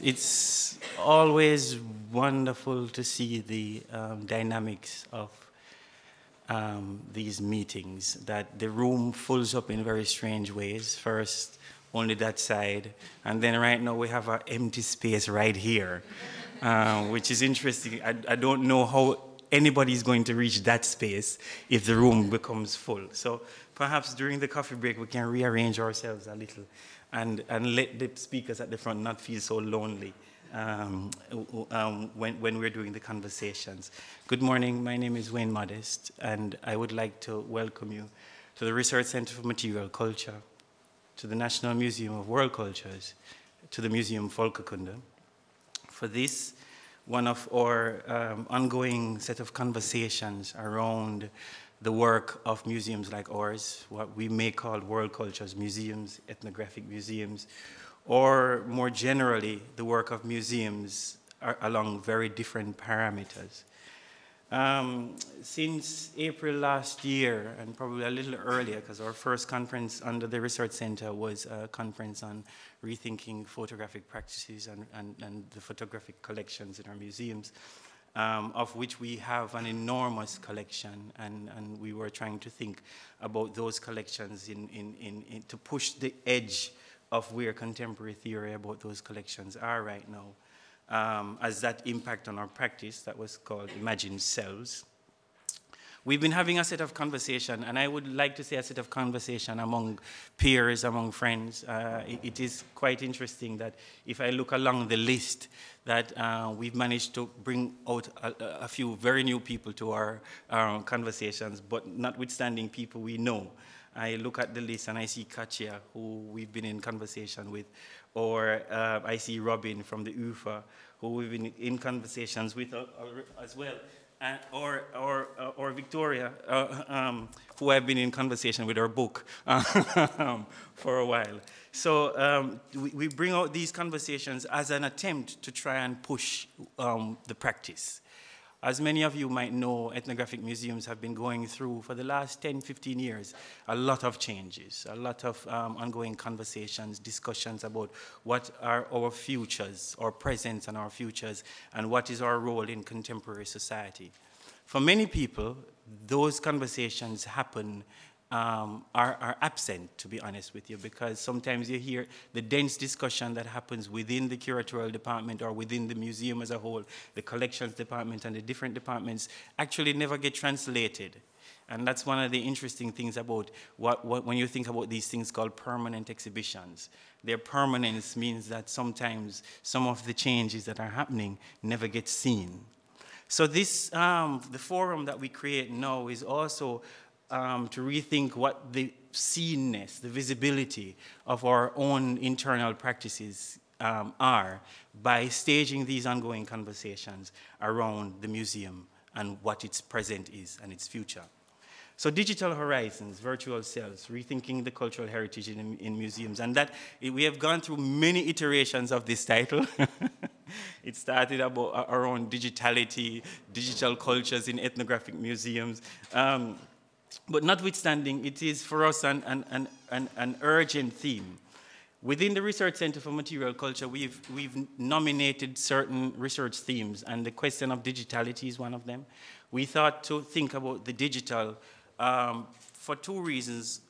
It's always wonderful to see the um, dynamics of um, these meetings, that the room fills up in very strange ways. First, only that side, and then right now we have an empty space right here, uh, which is interesting. I, I don't know how anybody is going to reach that space if the room becomes full. So perhaps during the coffee break we can rearrange ourselves a little and, and let the speakers at the front not feel so lonely um, um, when, when we're doing the conversations. Good morning, my name is Wayne Modest, and I would like to welcome you to the Research Center for Material Culture, to the National Museum of World Cultures, to the Museum Volkenkunde, for this, one of our um, ongoing set of conversations around the work of museums like ours, what we may call world cultures museums, ethnographic museums, or more generally, the work of museums along very different parameters. Um, since April last year, and probably a little earlier, because our first conference under the Research Center was a conference on rethinking photographic practices and, and, and the photographic collections in our museums, um, of which we have an enormous collection, and, and we were trying to think about those collections in, in, in, in, to push the edge of where contemporary theory about those collections are right now. Um, as that impact on our practice that was called Imagine Selves. We've been having a set of conversation, and I would like to say a set of conversation among peers, among friends. Uh, it, it is quite interesting that if I look along the list, that uh, we've managed to bring out a, a, few very new people to our, our conversations, but notwithstanding people we know. I look at the list and I see Katia, who we've been in conversation with, or uh, I see Robin from the UFA, who we've been in conversations with uh, uh as well uh, or, or, uh, or Victoria, uh, um, who I've been in conversation with her book um, for a while. So um, we, we, bring out these conversations as an attempt to try and push um, the practice. As many of you might know, ethnographic museums have been going through, for the last 10, 15 years, a lot of changes, a lot of um, ongoing conversations, discussions about what are our futures, our presents and our futures, and what is our role in contemporary society. For many people, those conversations happen um, are, are, absent, to be honest with you, because sometimes you hear the dense discussion that happens within the curatorial department or within the museum as a whole, the collections department and the different departments actually never get translated. And that's one of the interesting things about what, what, when you think about these things called permanent exhibitions. Their permanence means that sometimes some of the changes that are happening never get seen. So this, um, the forum that we create now is also um, to rethink what the seenness, the visibility of our own internal practices um, are by staging these ongoing conversations around the museum and what its present is and its future. So digital horizons, virtual selves, rethinking the cultural heritage in, in museums. And that we have gone through many iterations of this title. it started about around digitality, digital cultures in ethnographic museums. Um, but notwithstanding, it is for us an, an, an, an, urgent theme. Within the Research Center for Material Culture, we've, we've nominated certain research themes, and the question of digitality is one of them. We thought to think about the digital um, for two reasons.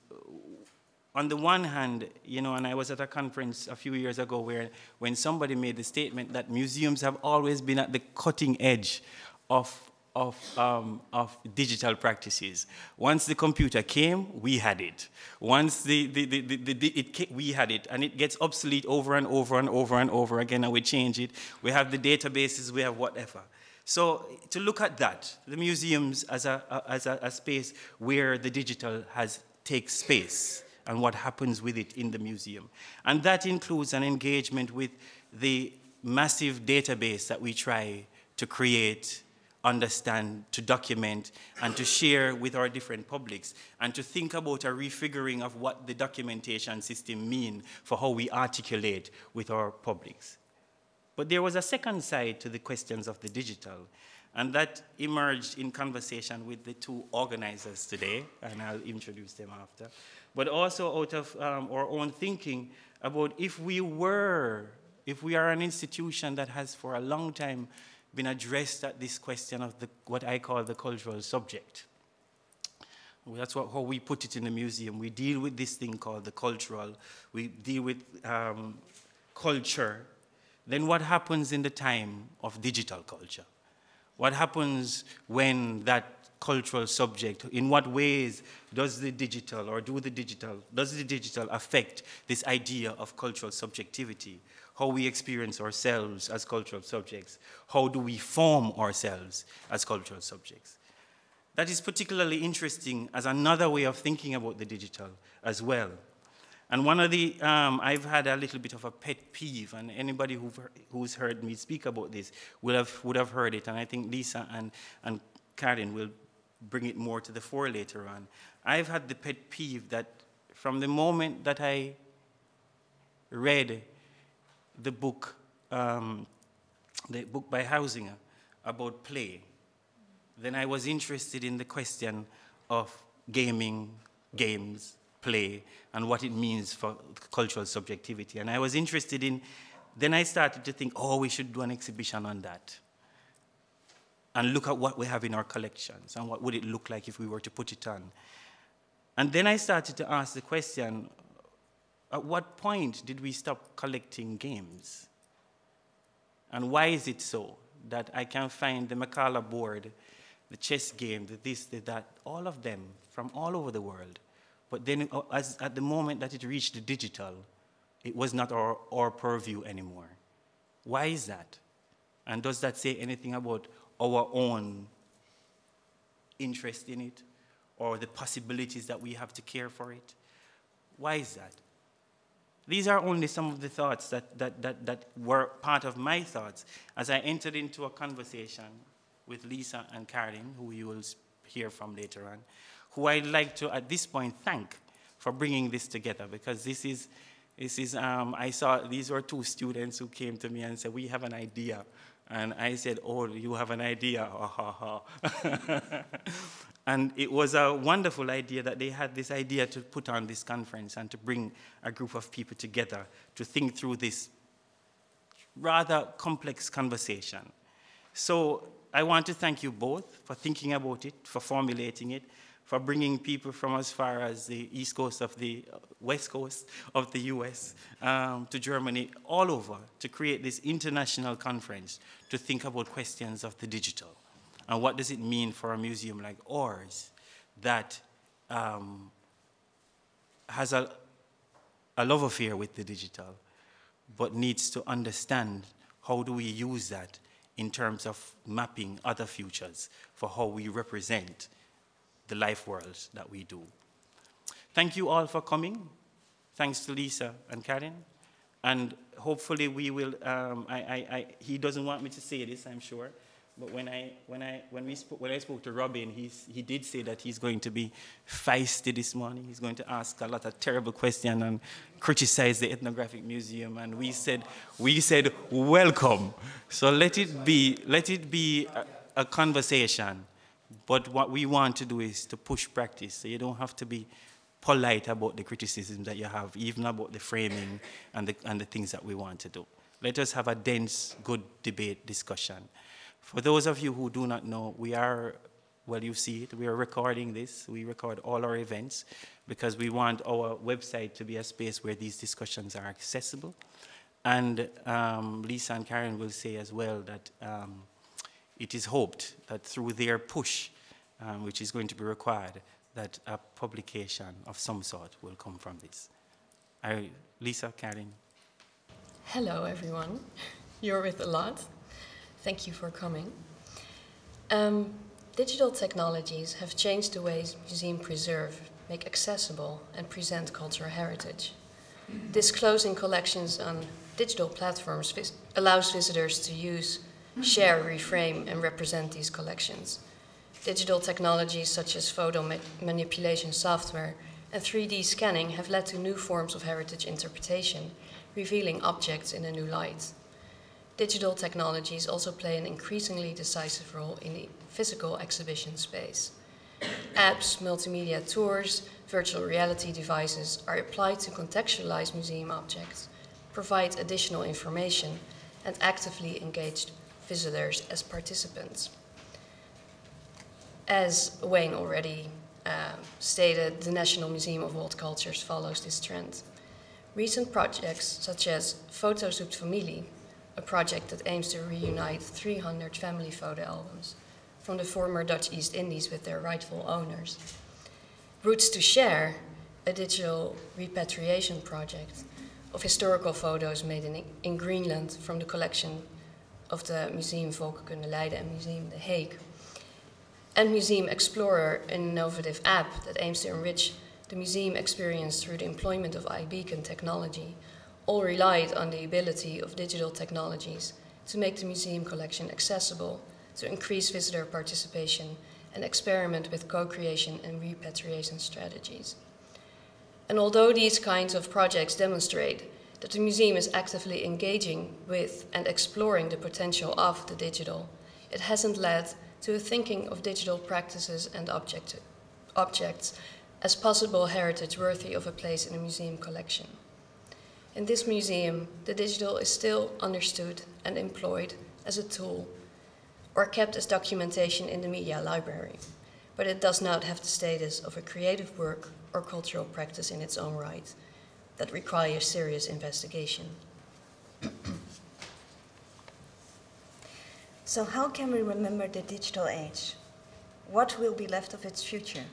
On the one hand, you know, and I was at a conference a few years ago where when somebody made the statement that museums have always been at the cutting edge of of, um, of digital practices. Once the computer came, we had it. Once the, the, the, the, the it came, we had it, and it gets obsolete over and over and over and over again, and we change it. We have the databases, we have whatever. So to look at that, the museums as a, as a, a space where the digital has takes space and what happens with it in the museum. And that includes an engagement with the massive database that we try to create understand, to document, and to share with our different publics, and to think about a refiguring of what the documentation system mean for how we articulate with our publics. But there was a second side to the questions of the digital, and that emerged in conversation with the two organizers today, and I'll introduce them after, but also out of um, our own thinking about if we were if we are an institution that has for a long time been addressed at this question of the, what I call the cultural subject, that's what, how we put it in the museum. We deal with this thing called the cultural. We deal with um, culture. Then what happens in the time of digital culture? What happens when that cultural subject, in what ways does the digital or do the digital, does the digital affect this idea of cultural subjectivity? How we experience ourselves as cultural subjects? How do we form ourselves as cultural subjects? That is particularly interesting as another way of thinking about the digital as well. And one of the, um, I've had a little bit of a pet peeve, and anybody who who's heard me speak about this will have, would have heard it, and I think Liza and, and Karin will bring it more to the fore later on. I've had the pet peeve that from the moment that I read the book, um, the book by Huizinga about play, then I was interested in the question of gaming, games, play, and what it means for cultural subjectivity. And I was interested in, then I started to think, oh, we should do an exhibition on that. And look at what we have in our collections and what would it look like if we were to put it on. And then I started to ask the question, at what point did we stop collecting games? And why is it so that I can find the Mancala board the chess game, the this, the that, all of them from all over the world. But then uh, as, at the moment that it reached the digital, it was not our, our purview anymore. Why is that? And does that say anything about our own interest in it or the possibilities that we have to care for it? Why is that? These are only some of the thoughts that, that, that, that were part of my thoughts as I entered into a conversation with Liza and Karin, who you will hear from later on, who I'd like to, at this point, thank for bringing this together because this is, this is um, I saw these were two students who came to me and said, We have an idea. And I said, Oh, you have an idea? And it was a wonderful idea that they had this idea to put on this conference and to bring a group of people together to think through this rather complex conversation. So I want to thank you both for thinking about it, for formulating it, for bringing people from as far as the east coast of the west coast of the US um, to Germany, all over, to create this international conference to think about questions of the digital. And what does it mean for a museum like ours that um, has a, a love affair with the digital, but needs to understand how do we use that in terms of mapping other futures for how we represent the life worlds that we do. Thank you all for coming. Thanks to Liza and Karin. And hopefully we will, um, I, I, I, he doesn't want me to say this, I'm sure, but when I, when I, when we spoke, when I spoke to Robin, he's, he did say that he's going to be feisty this morning. He's going to ask a lot of terrible questions and criticize the ethnographic museum. And we said, we said, welcome. So let it be, let it be a, a conversation. But what we want to do is to push practice. So you don't have to be polite about the criticism that you have, even about the framing and the, and the things that we want to do. Let us have a dense, good debate, discussion. For those of you who do not know, we are, well, you see it, we are recording this. We record all our events because we want our website to be a space where these discussions are accessible. And um, Liza and Karin will say as well that um, it is hoped that through their push, um, which is going to be required, that a publication of some sort will come from this. I, Liza, Karin. Hello, everyone. You're with a lot. Thank you for coming. Um, digital technologies have changed the ways museums preserve, make accessible, and present cultural heritage. Disclosing collections on digital platforms vis allows visitors to use, share, reframe, and represent these collections. Digital technologies such as photo ma manipulation software and 3D scanning have led to new forms of heritage interpretation, revealing objects in a new light. Digital technologies also play an increasingly decisive role in the physical exhibition space. Apps, multimedia tours, virtual reality devices are applied to contextualize museum objects, provide additional information, and actively engage visitors as participants. As Wayne already uh, stated, the National Museum of World Cultures follows this trend. Recent projects such as Foto zoekt familie, a project that aims to reunite 300 family photo albums from the former Dutch East Indies with their rightful owners. Roots to Share, a digital repatriation project of historical photos made in, in Greenland from the collection of the Museum Volkenkunde Leiden and Museum The Hague. And Museum Explorer, an innovative app that aims to enrich the museum experience through the employment of iBeacon technology, all relied on the ability of digital technologies to make the museum collection accessible, to increase visitor participation, and experiment with co-creation and repatriation strategies. And although these kinds of projects demonstrate that the museum is actively engaging with and exploring the potential of the digital, it hasn't led to a thinking of digital practices and object, objects as possible heritage worthy of a place in a museum collection. In this museum, the digital is still understood and employed as a tool or kept as documentation in the media library, but it does not have the status of a creative work or cultural practice in its own right that requires serious investigation. so how can we remember the digital age? What will be left of its future?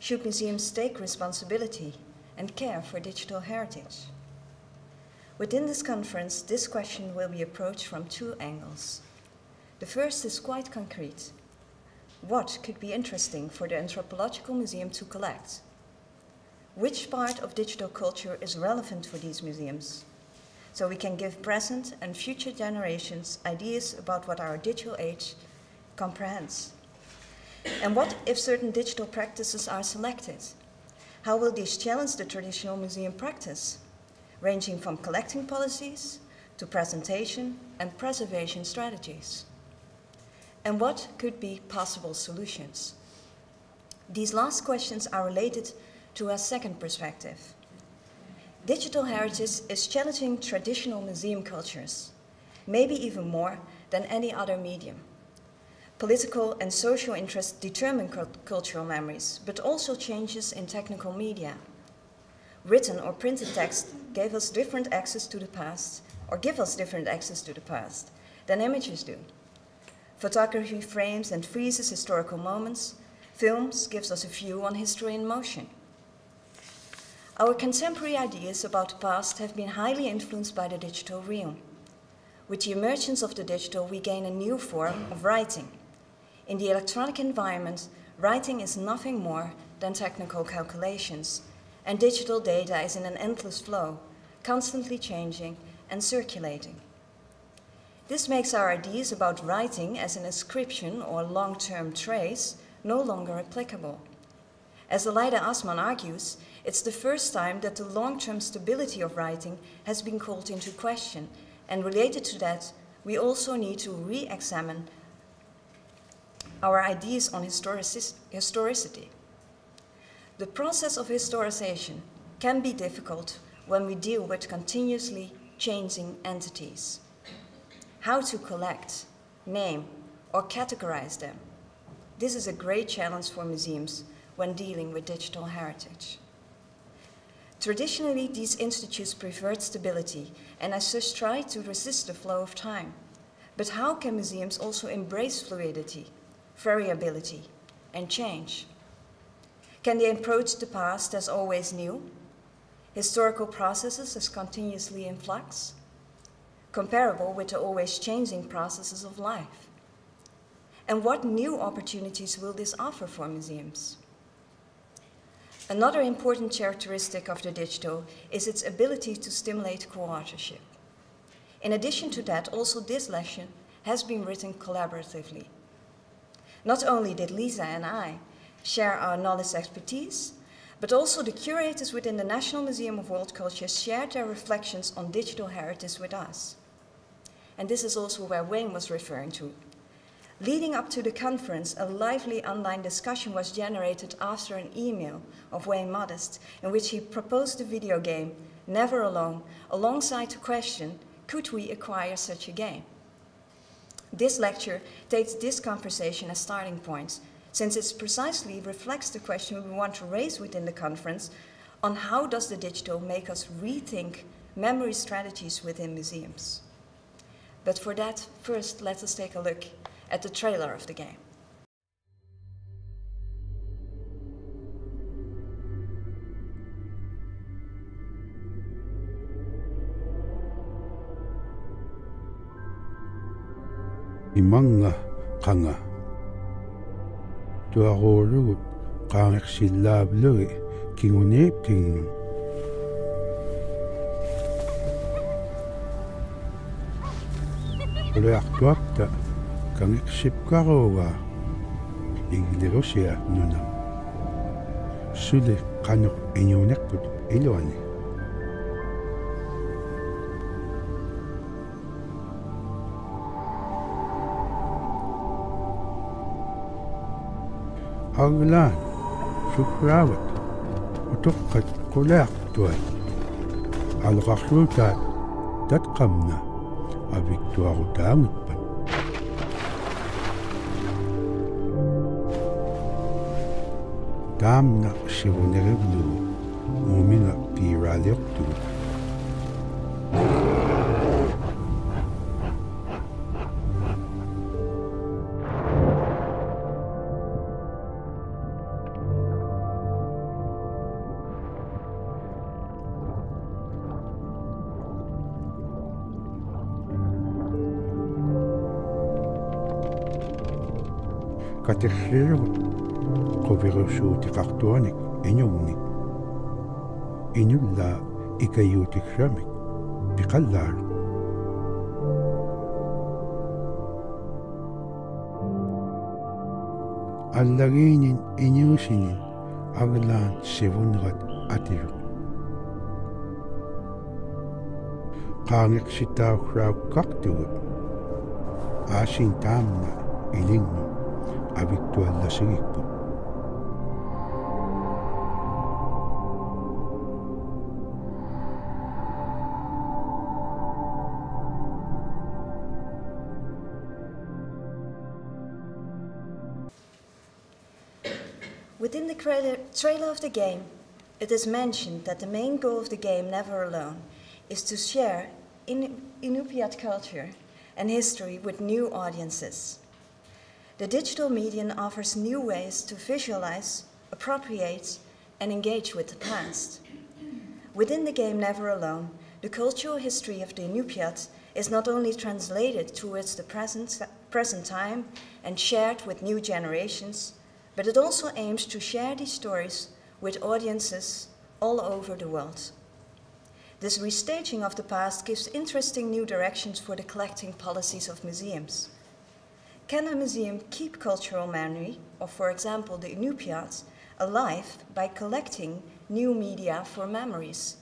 Should museums take responsibility and care for digital heritage? Within this conference, this question will be approached from two angles. The first is quite concrete. What could be interesting for the Anthropological Museum to collect? Which part of digital culture is relevant for these museums? So we can give present and future generations ideas about what our digital age comprehends. And what if certain digital practices are selected? How will these challenge the traditional museum practice, ranging from collecting policies to presentation and preservation strategies? And what could be possible solutions? These last questions are related to a second perspective. Digital heritage is challenging traditional museum cultures, maybe even more than any other medium. Political and social interests determine cultural memories, but also changes in technical media. Written or printed text gave us different access to the past, or give us different access to the past, than images do. Photography frames and freezes historical moments. Films gives us a view on history in motion. Our contemporary ideas about the past have been highly influenced by the digital realm. With the emergence of the digital, we gain a new form of writing, in the electronic environment, writing is nothing more than technical calculations, and digital data is in an endless flow, constantly changing and circulating. This makes our ideas about writing as an inscription or long-term trace no longer applicable. As Aleida Assmann argues, it's the first time that the long-term stability of writing has been called into question, and related to that, we also need to re-examine our ideas on historicity. The process of historization can be difficult when we deal with continuously changing entities. How to collect, name, or categorize them. This is a great challenge for museums when dealing with digital heritage. Traditionally, these institutes preferred stability and as such try to resist the flow of time. But how can museums also embrace fluidity variability, and change? Can they approach the past as always new? Historical processes as continuously in flux? Comparable with the always changing processes of life? And what new opportunities will this offer for museums? Another important characteristic of the digital is its ability to stimulate co-authorship. In addition to that, also this lesson has been written collaboratively not only did Liza and I share our knowledge expertise, but also the curators within the National Museum of World Culture shared their reflections on digital heritage with us. And this is also where Wayne was referring to. Leading up to the conference, a lively online discussion was generated after an email of Wayne Modest in which he proposed the video game never alone, alongside the question, could we acquire such a game? This lecture takes this conversation as starting point, since it precisely reflects the question we want to raise within the conference on how does the digital make us rethink memory strategies within museums. But for that, first let us take a look at the trailer of the game. Imanga kanga туагуулугут qaangersillaavlugi kinguniip kingnun улиартуакта кангиксипкаруugaa игилеруsia нуна сули qanуq أغلان شكراوت. وتقت قلاقتوت الغخلوتات تتقمنا. أبيكتوار دامت بن دامنا شبنغبلو ومنا بيراليقتو катерллергут quvigursuutiqartuanik iñugnik iñullaa ikayuutiksramik piqallaalu аллагиинин иниусинин аглаан сивунерат атилу qaangiqsitaaugрауккартугут аасин таамна илингну Within the trailer of the game, it is mentioned that the main goal of the game, Never Alone, is to share Inupiat culture and history with new audiences. The digital medium offers new ways to visualize, appropriate, and engage with the past. Within the game Never Alone, the cultural history of the Inupiat is not only translated towards the present, present time and shared with new generations, but it also aims to share these stories with audiences all over the world. This restaging of the past gives interesting new directions for the collecting policies of museums. Can a museum keep cultural memory, or for example the Inupiats, alive by collecting new media for memories?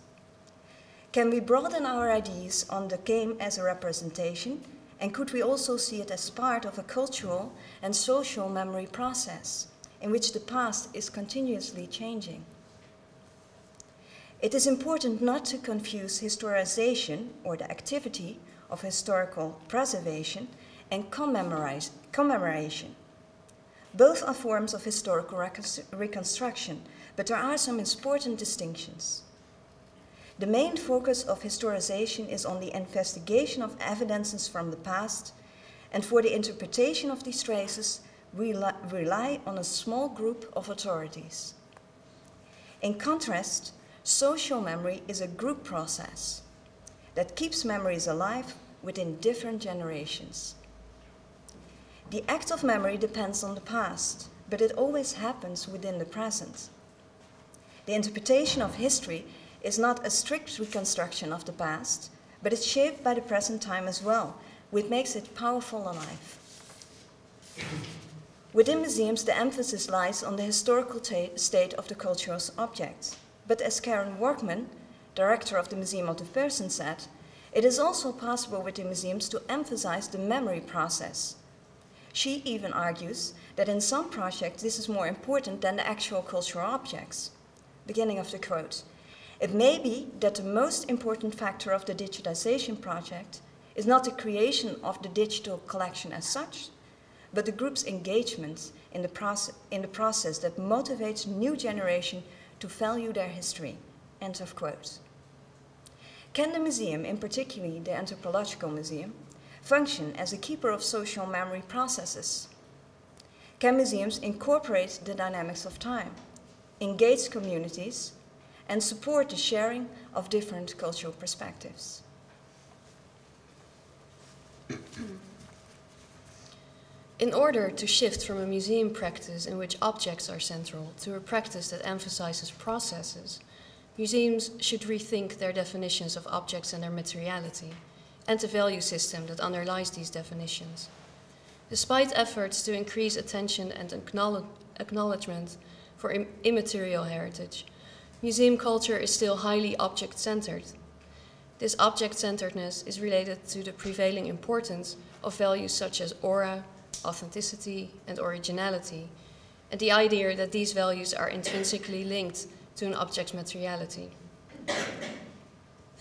Can we broaden our ideas on the game as a representation, and could we also see it as part of a cultural and social memory process? in which the past is continuously changing. It is important not to confuse historization, or the activity of historical preservation, and commemoration. Both are forms of historical reconstruction, but there are some important distinctions. The main focus of historization is on the investigation of evidences from the past, and for the interpretation of these traces, rely, rely on a small group of authorities. In contrast, social memory is a group process that keeps memories alive within different generations. The act of memory depends on the past, but it always happens within the present. The interpretation of history is not a strict reconstruction of the past, but it's shaped by the present time as well, which makes it powerful alive. Within museums, the emphasis lies on the historical state of the cultural objects. But as Karen Worcman, director of the Museum of the Person, said, it is also possible within museums to emphasize the memory process. She even argues that in some projects this is more important than the actual cultural objects. Beginning of the quote. It may be that the most important factor of the digitization project is not the creation of the digital collection as such, but the group's engagement in the, process, in the process that motivates new generation to value their history. End of quote. Can the museum, in particular the Anthropological Museum, function as a keeper of social memory processes? Can museums incorporate the dynamics of time, engage communities, and support the sharing of different cultural perspectives? In order to shift from a museum practice in which objects are central to a practice that emphasizes processes, museums should rethink their definitions of objects and their materiality, and the value system that underlies these definitions. Despite efforts to increase attention and acknowledgement for Im immaterial heritage, museum culture is still highly object centered. This object centeredness is related to the prevailing importance of values such as aura, authenticity, and originality, and the idea that these values are intrinsically linked to an object's materiality.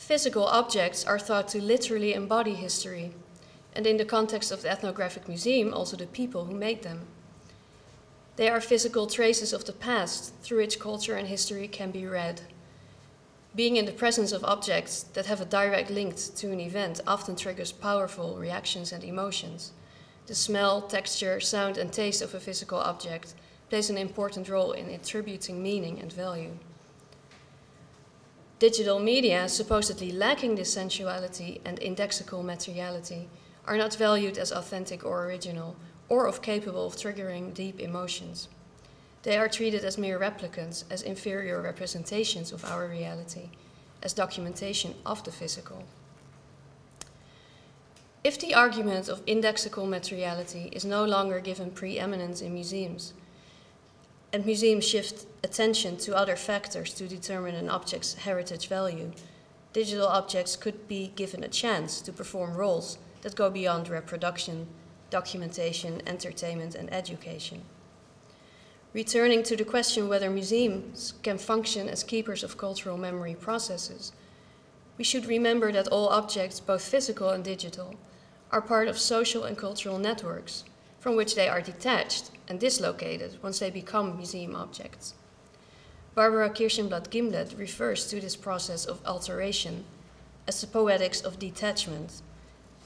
Physical objects are thought to literally embody history, and in the context of the ethnographic museum, also the people who made them. They are physical traces of the past through which culture and history can be read. Being in the presence of objects that have a direct link to an event often triggers powerful reactions and emotions. The smell, texture, sound, and taste of a physical object plays an important role in attributing meaning and value. Digital media, supposedly lacking this sensuality and indexical materiality, are not valued as authentic or original, or of capable of triggering deep emotions. They are treated as mere replicants, as inferior representations of our reality, as documentation of the physical. If the argument of indexical materiality is no longer given preeminence in museums, and museums shift attention to other factors to determine an object's heritage value, digital objects could be given a chance to perform roles that go beyond reproduction, documentation, entertainment, and education. Returning to the question whether museums can function as keepers of cultural memory processes, we should remember that all objects, both physical and digital, are part of social and cultural networks from which they are detached and dislocated once they become museum objects. Barbara Kirshenblatt-Gimblett refers to this process of alteration as the poetics of detachment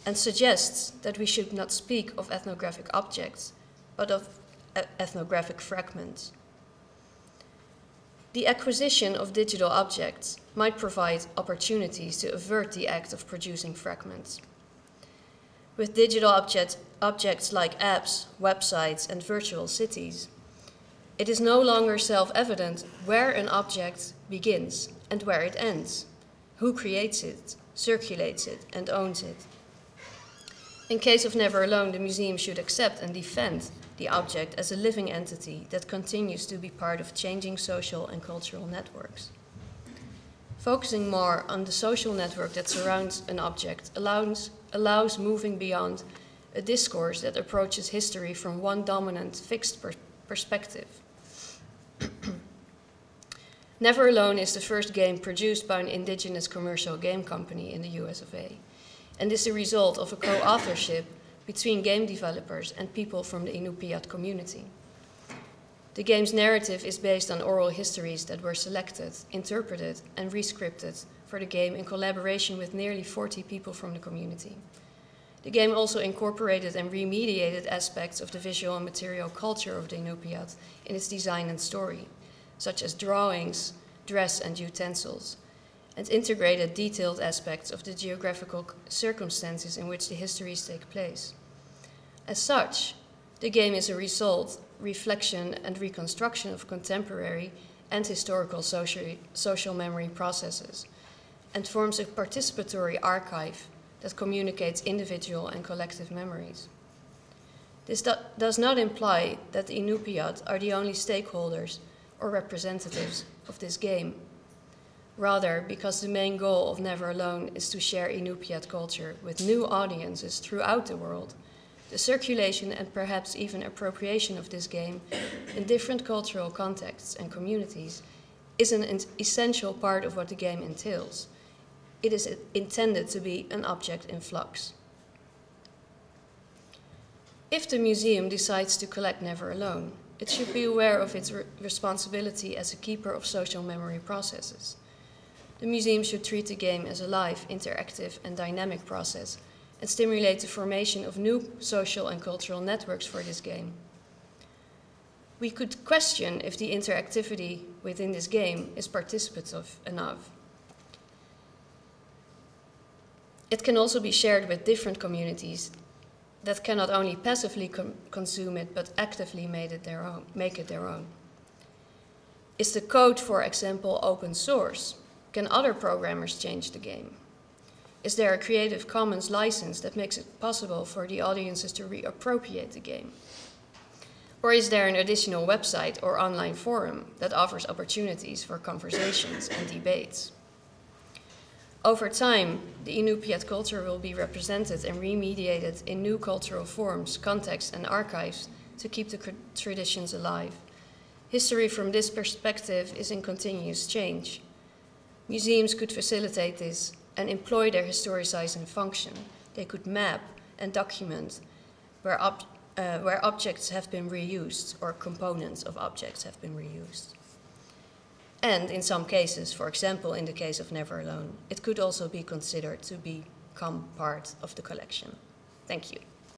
and suggests that we should not speak of ethnographic objects, but of ethnographic fragments. The acquisition of digital objects might provide opportunities to avert the act of producing fragments. With digital object, objects like apps, websites, and virtual cities, it is no longer self evident where an object begins and where it ends, who creates it, circulates it, and owns it. In case of Never Alone, the museum should accept and defend the object as a living entity that continues to be part of changing social and cultural networks. Focusing more on the social network that surrounds an object allows allows moving beyond a discourse that approaches history from one dominant fixed per perspective. Never Alone is the first game produced by an indigenous commercial game company in the US of A, and is the result of a co authorship between game developers and people from the Inupiat community. The game's narrative is based on oral histories that were selected, interpreted, and rescripted for the game in collaboration with nearly 40 people from the community. The game also incorporated and remediated aspects of the visual and material culture of the Inupiat in its design and story, such as drawings, dress, and utensils, and integrated detailed aspects of the geographical circumstances in which the histories take place. As such, the game is a result, reflection, and reconstruction of contemporary and historical social, social memory processes and forms a participatory archive that communicates individual and collective memories. This do does not imply that the Inupiat are the only stakeholders or representatives of this game. Rather, because the main goal of Never Alone is to share Inupiat culture with new audiences throughout the world, the circulation and perhaps even appropriation of this game in different cultural contexts and communities is an essential part of what the game entails. It is intended to be an object in flux. If the museum decides to collect Never Alone, it should be aware of its re responsibility as a keeper of social memory processes. The museum should treat the game as a live, interactive, and dynamic process and stimulate the formation of new social and cultural networks for this game. We could question if the interactivity within this game is participative enough. It can also be shared with different communities that cannot only passively consume it, but actively make it, their own, make it their own. Is the code, for example, open source? Can other programmers change the game? Is there a Creative Commons license that makes it possible for the audiences to reappropriate the game? Or is there an additional website or online forum that offers opportunities for conversations and debates? Over time, the Inupiat culture will be represented and remediated in new cultural forms, contexts, and archives to keep the traditions alive. History from this perspective is in continuous change. Museums could facilitate this and employ their historicizing function. They could map and document where, ob uh, where objects have been reused or components of objects have been reused. And in some cases, for example, in the case of Never Alone, it could also be considered to become part of the collection. Thank you.